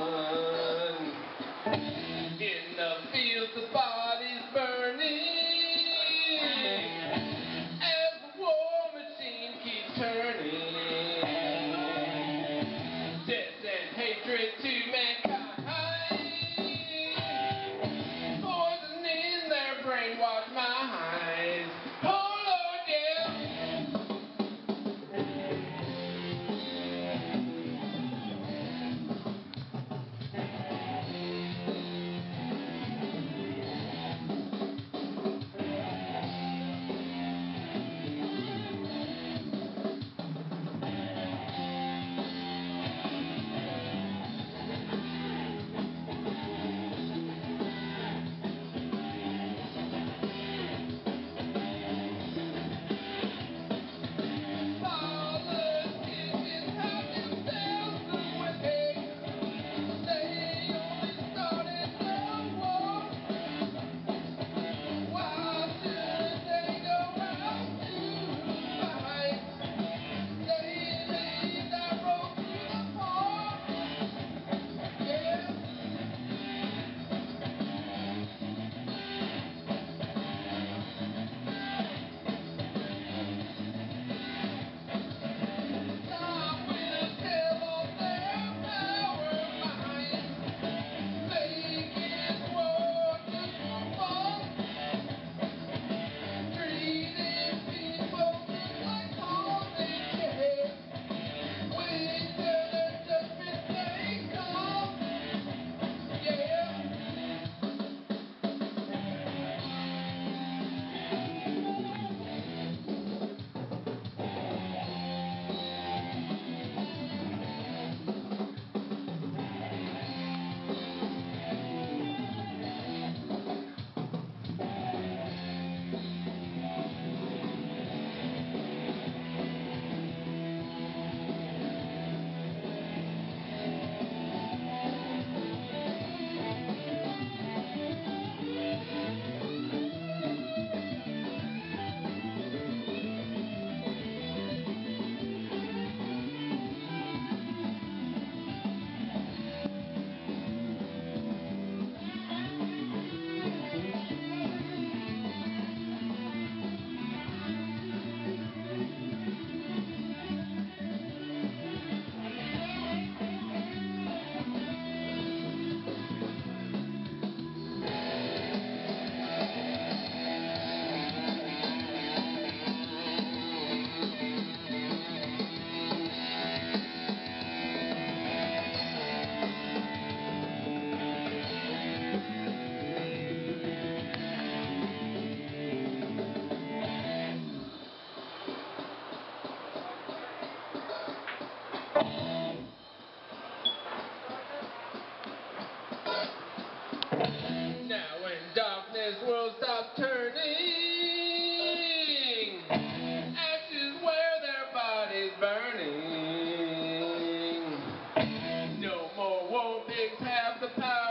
Oh, have the power.